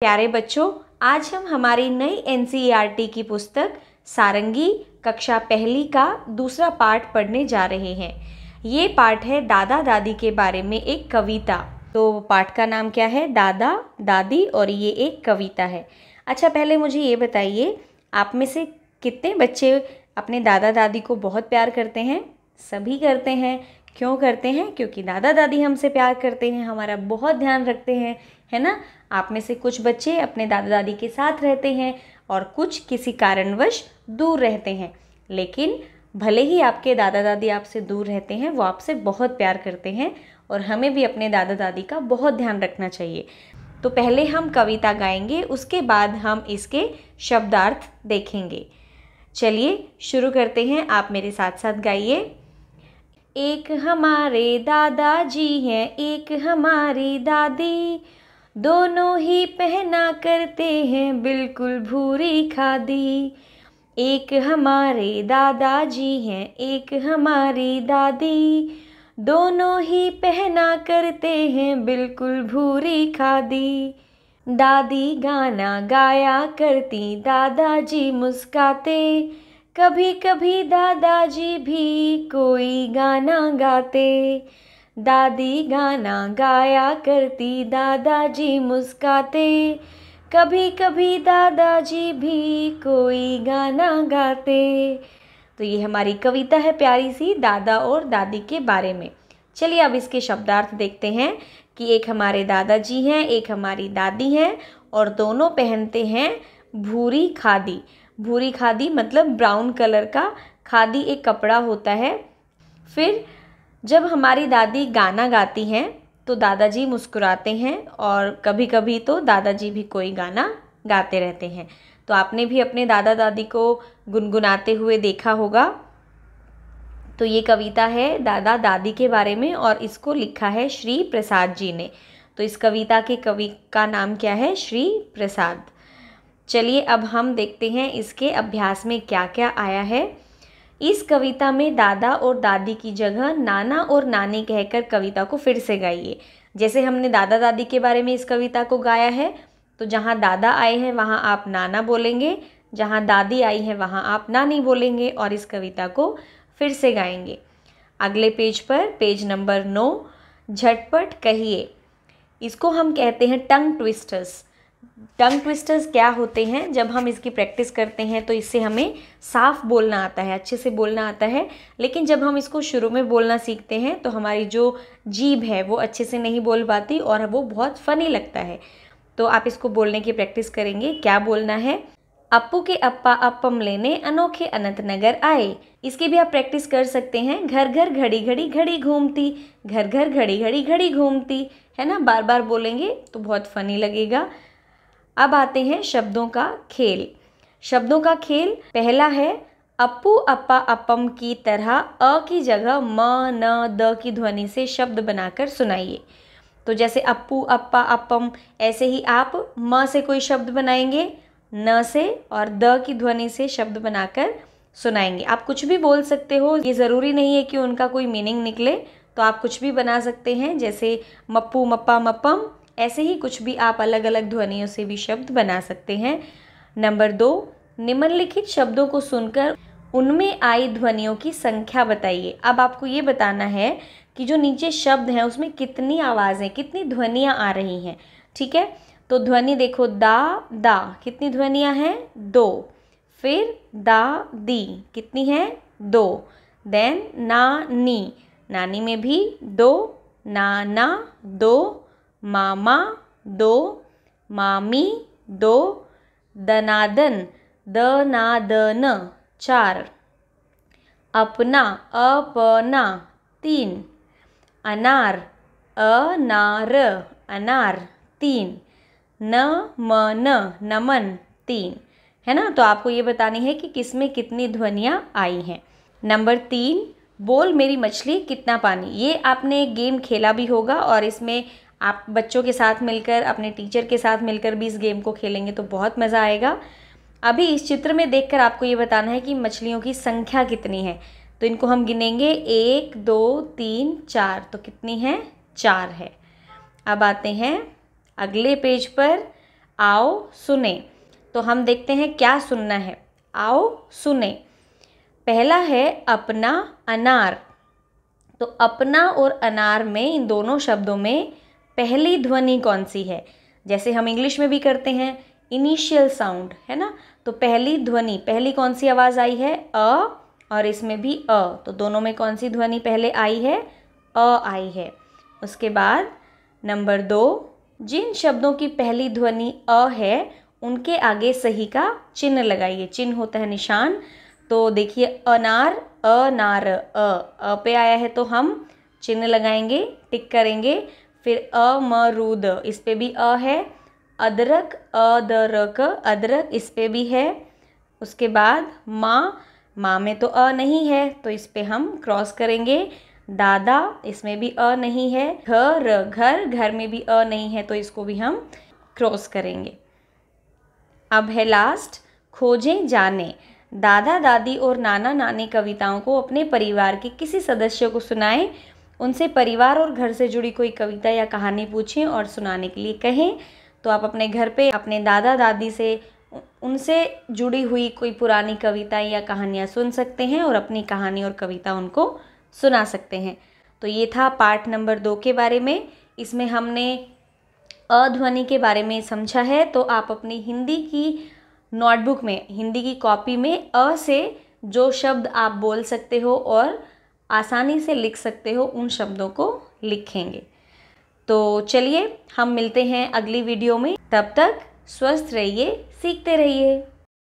प्यारे बच्चों, आज हम हमारी नई एन की पुस्तक, सारंगी, कक्षा पहली का दूसरा पाठ पढ़ने जा रहे हैं। ये पाठ है दादा दादी के बारे में एक कविता। तो पाठ का नाम क्या है? दादा, दादी और ये एक कविता है। अच्छा पहले मुझे ये बताइए, आप में से कितने बच्चे अपने दादा दादी को बहुत प्यार करते हैं? सभी करते हैं। क्यों करते हैं? क्योंकि दादा दादी हमसे प्यार करते हैं, हमारा बहुत ध्यान रखते हैं, है ना? आप में से कुछ बच्चे अपने दादा दादी के साथ रहते हैं और कुछ किसी कारणवश दूर रहते हैं। लेकिन भले ही आपके दादा दादी आपसे दूर रहते हैं, वो आपसे बहुत प्यार करते हैं और हमें भी अपने दादा दादी का बहुत ध्यान रखना चाहिए। तो पहले हम कविता गाएँगे, उसके बाद हम इसके शब्दार्थ देखेंगे। चलिए, शुरू करते हैं। आप मेरे साथ साथ गाइए। एक हमारे दादाजी हैं, एक हमारी दादी। दोनों ही पहना करते हैं बिल्कुल भूरी खादी। एक हमारे दादाजी हैं, एक हमारी दादी। दोनों ही पहना करते हैं बिल्कुल भूरी खादी। दादी गाना गाया करती, दादाजी मुस्काते। कभी कभी दादाजी भी कोई गाना गाते। दादी गाना गाया करती, दादाजी मुस्काते। कभी कभी दादाजी भी कोई गाना गाते। तो ये हमारी कविता है प्यारी सी, दादा और दादी के बारे में। चलिए अब इसके शब्दार्थ देखते हैं कि एक हमारे दादाजी हैं, एक हमारी दादी हैं और दोनों पहनते हैं भूरी खादी। भूरी खादी मतलब ब्राउन कलर का, खादी एक कपड़ा होता है। फिर जब हमारी दादी गाना गाती हैं तो दादाजी मुस्कुराते हैं और कभी कभी तो दादाजी भी कोई गाना गाते रहते हैं। तो आपने भी अपने दादा दादी को गुनगुनाते हुए देखा होगा। तो ये कविता है दादा दादी के बारे में और इसको लिखा है श्री प्रसाद जी ने। तो इस कविता के कवि का नाम क्या है? श्री प्रसाद। चलिए अब हम देखते हैं इसके अभ्यास में क्या क्या आया है। इस कविता में दादा और दादी की जगह नाना और नानी कहकर कविता को फिर से गाइए। जैसे हमने दादा दादी के बारे में इस कविता को गाया है तो जहाँ दादा आए हैं, वहाँ आप नाना बोलेंगे, जहाँ दादी आई है, वहाँ आप नानी बोलेंगे और इस कविता को फिर से गाएँगे। अगले पेज पर, पेज नंबर नौ, झटपट कहिए। इसको हम कहते हैं टंग ट्विस्टर्स। टंग ट्विस्टर्स क्या होते हैं? जब हम इसकी प्रैक्टिस करते हैं तो इससे हमें साफ़ बोलना आता है, अच्छे से बोलना आता है। लेकिन जब हम इसको शुरू में बोलना सीखते हैं तो हमारी जो जीभ है, वो अच्छे से नहीं बोल पाती और वो बहुत फ़नी लगता है। तो आप इसको बोलने की प्रैक्टिस करेंगे। क्या बोलना है? अप्पू के अप्पा अप्पम लेने अनोखे अनंत नगर आए। इसकी भी आप प्रैक्टिस कर सकते हैं। घर घर घड़ी घड़ी घड़ी घूमती, घर घर घड़ी घड़ी घड़ी घूमती। है ना? बार बार बोलेंगे तो बहुत फ़नी लगेगा। अब आते हैं शब्दों का खेल। शब्दों का खेल पहला है, अप्पू अप्पा अपम की तरह अ की जगह म, न, द की ध्वनि से शब्द बनाकर सुनाइए। तो जैसे अप्पू अप्पा अपम ऐसे ही आप म से कोई शब्द बनाएँगे, न से और द की ध्वनि से शब्द बनाकर सुनाएँगे। आप कुछ भी बोल सकते हो, ये ज़रूरी नहीं है कि उनका कोई मीनिंग निकले तो आप कुछ भी बना सकते हैं, जैसे मप्पू मप्पा मप्पम ऐसे ही कुछ भी आप अलग अलग ध्वनियों से भी शब्द बना सकते हैं। नंबर दो, निम्नलिखित शब्दों को सुनकर उनमें आई ध्वनियों की संख्या बताइए। अब आपको ये बताना है कि जो नीचे शब्द हैं, उसमें कितनी आवाज़ें, कितनी ध्वनियाँ आ रही हैं, ठीक है? तो ध्वनि देखो, दा दा, कितनी ध्वनियाँ हैं? दो। फिर दा, दी, कितनी हैं? दो। देन ना नी नानी में भी दो ना ना दो मामा, दो। मामी, दो। दनादन द ना दनादन, चार। अपना अपना, तीन। अनार अनार अनार, तीन। न मन नमन, तीन। है ना? तो आपको ये बतानी है कि किसमें कितनी ध्वनियाँ आई हैं। नंबर तीन, बोल मेरी मछली कितना पानी। ये आपने गेम खेला भी होगा और इसमें आप बच्चों के साथ मिलकर, अपने टीचर के साथ मिलकर भी इस गेम को खेलेंगे तो बहुत मज़ा आएगा। अभी इस चित्र में देखकर आपको ये बताना है कि मछलियों की संख्या कितनी है। तो इनको हम गिनेंगे। एक, दो, तीन, चार। तो कितनी है? चार है। अब आते हैं अगले पेज पर। आओ सुने। तो हम देखते हैं क्या सुनना है। आओ सुने। पहला है अपना अनार। तो अपना और अनार में इन दोनों शब्दों में पहली ध्वनि कौन सी है? जैसे हम इंग्लिश में भी करते हैं इनिशियल साउंड है ना? तो पहली ध्वनि, पहली कौन सी आवाज़ आई है? अ, और इसमें भी अ तो दोनों में कौन सी ध्वनि पहले आई है? अ आई है। उसके बाद, नंबर दो, जिन शब्दों की पहली ध्वनि अ है, उनके आगे सही का चिन्ह लगाइए। चिन्ह होता है निशान। तो देखिए, अनार अनार अ पे आया है तो हम चिन्ह लगाएँगे, टिक करेंगे। फिर अमरूद इस पे भी अ है। अदरक अदरक अदरक इस पे भी है। उसके बाद माँ माँ में तो अ नहीं है तो इस पे हम क्रॉस करेंगे। दादा, इसमें भी अ नहीं है। घर घर घर में भी अ नहीं है तो इसको भी हम क्रॉस करेंगे। अब है लास्ट खोजें जाने। दादा, दादी और नाना, नानी कविताओं को अपने परिवार के किसी सदस्य को सुनाएँ। उनसे परिवार और घर से जुड़ी कोई कविता या कहानी पूछें और सुनाने के लिए कहें तो आप अपने घर पे, अपने दादा दादी से उनसे जुड़ी हुई कोई पुरानी कविता या कहानियाँ सुन सकते हैं और अपनी कहानी और कविता उनको सुना सकते हैं। तो ये था पार्ट नंबर दो के बारे में। इसमें हमने अध्वनि के बारे में समझा है तो आप अपनी हिंदी की नोटबुक में, हिंदी की कॉपी में अ से जो शब्द आप बोल सकते हो और आसानी से लिख सकते हो उन शब्दों को लिखेंगे। तो चलिए, हम मिलते हैं अगली वीडियो में। तब तक स्वस्थ रहिए, सीखते रहिए।